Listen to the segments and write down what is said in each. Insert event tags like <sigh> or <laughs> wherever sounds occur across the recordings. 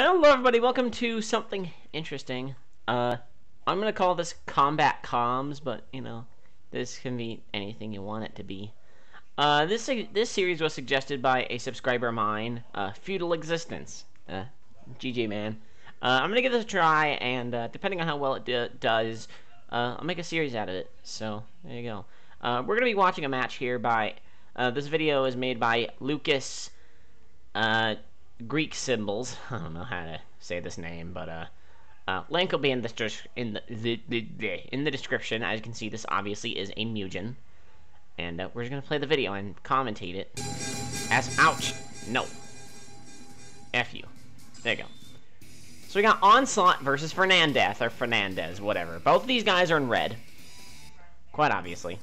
Hello everybody, welcome to something interesting. Uh, I'm gonna call this Combat Comms, but, you know, this can be anything you want it to be. Uh, this this series was suggested by a subscriber of mine, uh, Feudal Existence. Uh, GG man. Uh, I'm gonna give this a try, and uh, depending on how well it does, uh, I'll make a series out of it. So, there you go. Uh, we're gonna be watching a match here by, uh, this video is made by Lucas, uh, Greek symbols. <laughs> I don't know how to say this name, but uh, uh link will be in the in the, the, the, in the description. As you can see, this obviously is a Mugen, and uh, we're just gonna play the video and commentate it. As ouch, no, f you. There you go. So we got Onslaught versus Fernandez or Fernandez, whatever. Both of these guys are in red, quite obviously.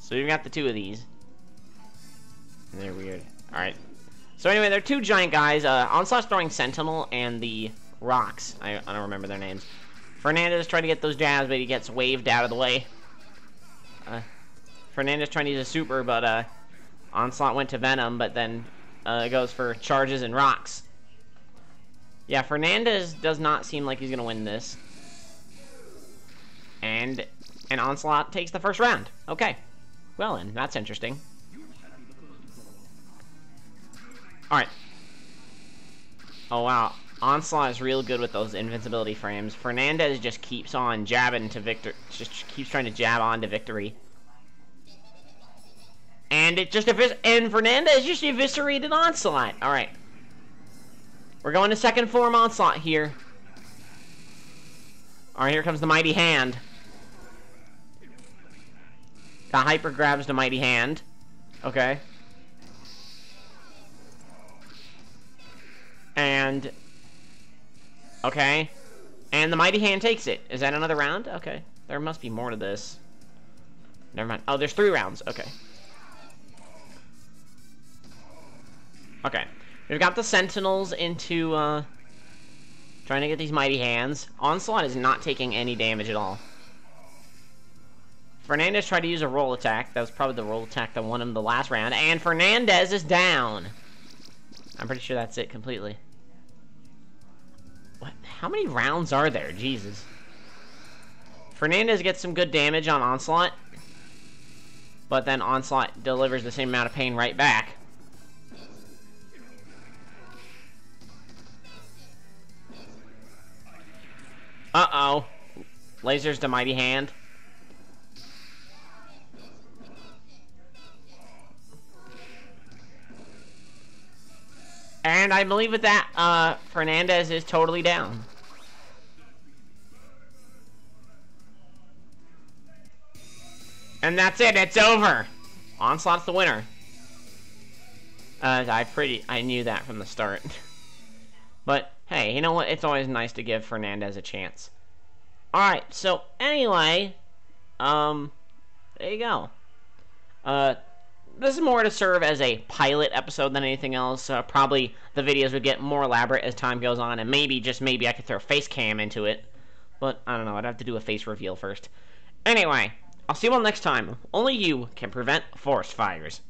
So we've got the two of these. They're weird. Alright. So anyway, they're two giant guys. Uh, Onslaught's throwing Sentinel and the Rocks. I, I don't remember their names. Fernandez trying to get those jabs, but he gets waved out of the way. Uh, Fernandez trying to use a super, but uh, Onslaught went to Venom, but then uh, goes for charges and rocks. Yeah, Fernandez does not seem like he's going to win this. And an Onslaught takes the first round. Okay. Well then, that's interesting. Alright. Oh, wow. Onslaught is real good with those invincibility frames. Fernandez just keeps on jabbing to victory. Just keeps trying to jab on to victory. And it just and Fernandez just eviscerated Onslaught. Alright. We're going to second form Onslaught here. Alright, here comes the Mighty Hand. The Hyper grabs the Mighty Hand. Okay. And... Okay. And the Mighty Hand takes it. Is that another round? Okay. There must be more to this. Never mind. Oh, there's three rounds. Okay. Okay. We've got the Sentinels into, uh... Trying to get these Mighty Hands. Onslaught is not taking any damage at all. Fernandez tried to use a roll attack. That was probably the roll attack that won him the last round. And Fernandez is down. I'm pretty sure that's it completely. How many rounds are there? Jesus. Fernandez gets some good damage on Onslaught. But then Onslaught delivers the same amount of pain right back. Uh-oh. Lasers to Mighty Hand. And I believe with that, uh, Fernandez is totally down. And that's it, it's over! Onslaught's the winner. Uh, I pretty, I knew that from the start. <laughs> but, hey, you know what? It's always nice to give Fernandez a chance. Alright, so, anyway, um, there you go. Uh, this is more to serve as a pilot episode than anything else. Uh, probably the videos would get more elaborate as time goes on, and maybe, just maybe, I could throw face cam into it. But, I don't know, I'd have to do a face reveal first. Anyway, I'll see you all next time. Only you can prevent forest fires.